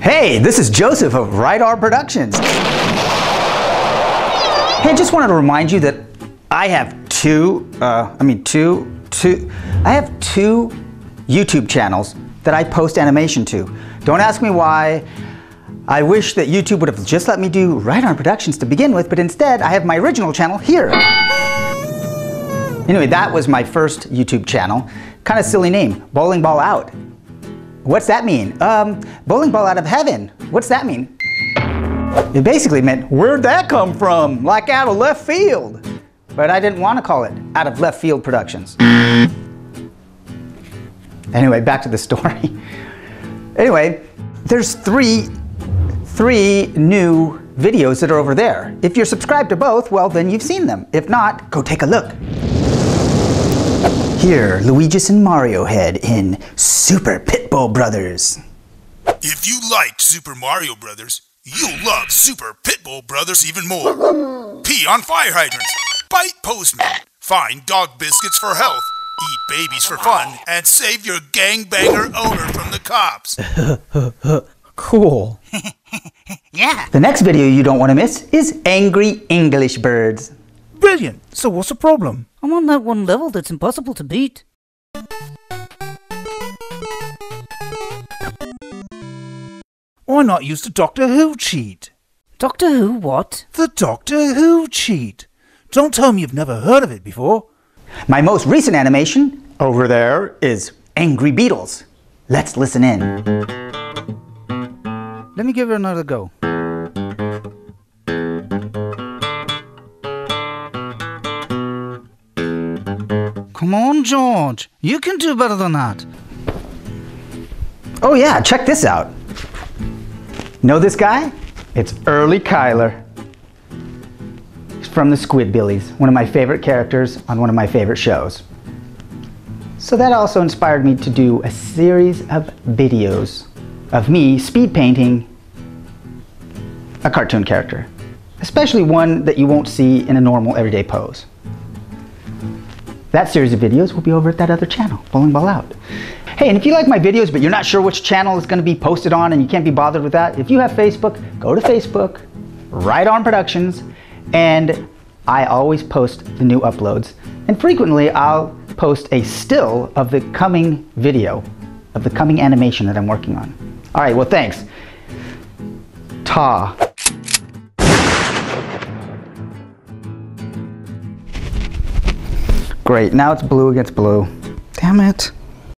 Hey, this is Joseph of Right Arm Productions. Hey, I just wanted to remind you that I have two, uh, I mean two, two, I have two YouTube channels that I post animation to. Don't ask me why. I wish that YouTube would have just let me do Arm Productions to begin with, but instead I have my original channel here. Anyway, that was my first YouTube channel. Kind of silly name, Bowling Ball Out. What's that mean? Um, bowling ball out of heaven. What's that mean? It basically meant, where'd that come from? Like out of left field. But I didn't want to call it Out of Left Field Productions. anyway, back to the story. anyway, there's three, three new videos that are over there. If you're subscribed to both, well, then you've seen them. If not, go take a look. Here, Luigi's and Mario Head in Super Pitbull Brothers. If you liked Super Mario Brothers, you'll love Super Pitbull Brothers even more. Pee on fire hydrants, bite postmen, find dog biscuits for health, eat babies for fun, and save your gangbanger owner from the cops. cool. yeah. The next video you don't want to miss is Angry English Birds. Brilliant. So what's the problem? I'm on that one level that's impossible to beat. Why not use the Doctor Who cheat? Doctor Who what? The Doctor Who cheat. Don't tell me you've never heard of it before. My most recent animation over there is Angry Beatles. Let's listen in. Let me give it another go. Come on, George. You can do better than that. Oh yeah, check this out. Know this guy? It's Early Cuyler. He's from the Squidbillies, one of my favorite characters on one of my favorite shows. So that also inspired me to do a series of videos of me speed painting a cartoon character, especially one that you won't see in a normal everyday pose. That series of videos will be over at that other channel, Bowling Ball Out. Hey, and if you like my videos but you're not sure which channel it's going to be posted on and you can't be bothered with that, if you have Facebook, go to Facebook, Right Arm Productions, and I always post the new uploads. And frequently I'll post a still of the coming video, of the coming animation that I'm working on. All right, well thanks. Ta. Great, now it's blue against blue. Damn it.